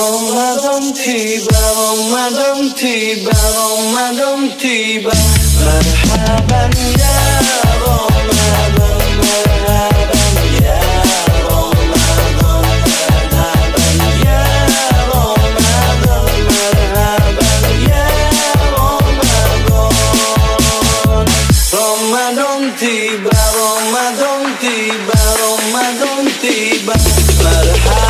Ramadan tiba, Ramadan tiba, Ramadan tiba Merhaban ya Ramadan, merhaban ya Ramadan Merhaban ya Ramadan, ya Ramadan Ramadan tiba, Ramadan tiba, Ramadan tiba Merhaban